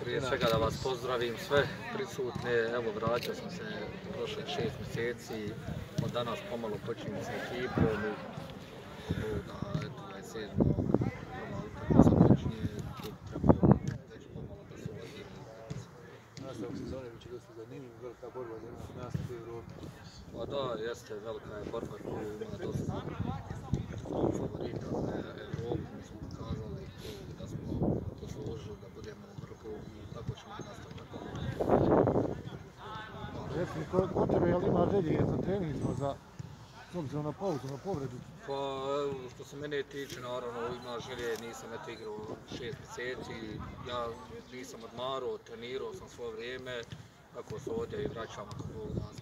Prije svega da vas pozdravim sve prisutne. Evo, vraćao sam se prošle šest mjeseci. Od danas pomalo počinjem sa ekipom. i Da, eto, 27. Prva utakmica počinje. Tu treba već pomalo da se uvozimo. Nastavak sezone bit će dosta zanimljiv, velika borba za nas nastup u Evropi. Pa da, jeste velika je borba tu, ima dosta favorita za Evropu. Mi smo pokazali tu da smo poslužili da budemo u vrhu i tako ćemo i nastaviti. Reci mi, ko, ko tebe, jel ima želje za treninzima za, s obzirom na pauzu, na povredu? Pa, evo, što se mene tiče, naravno, ima želje, nisam eto igrao šest mjeseci, ja nisam odmarao, trenirao sam svoje vrijeme, ako se ovdje i vraćam kako Bog nas